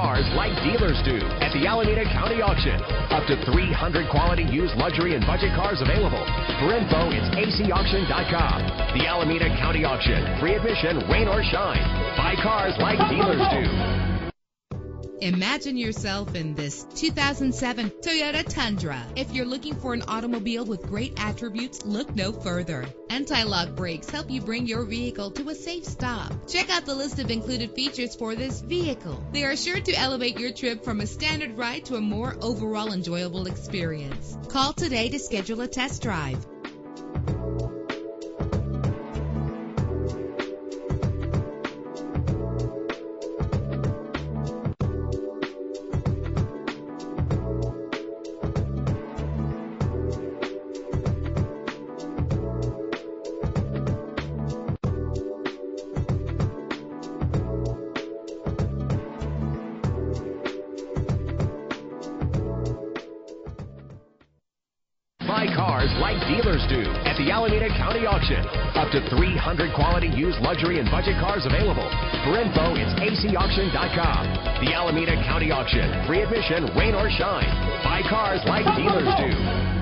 cars like dealers do at the Alameda County Auction. Up to 300 quality used luxury and budget cars available. For info, it's acauction.com. The Alameda County Auction. Free admission, rain or shine. Buy cars like dealers do. Imagine yourself in this 2007 Toyota Tundra. If you're looking for an automobile with great attributes, look no further. Anti-lock brakes help you bring your vehicle to a safe stop. Check out the list of included features for this vehicle. They are sure to elevate your trip from a standard ride to a more overall enjoyable experience. Call today to schedule a test drive. Cars like dealers do at the Alameda County Auction. Up to 300 quality used luxury and budget cars available. For info, it's acauction.com. The Alameda County Auction. Free admission, rain or shine. Buy cars like dealers do.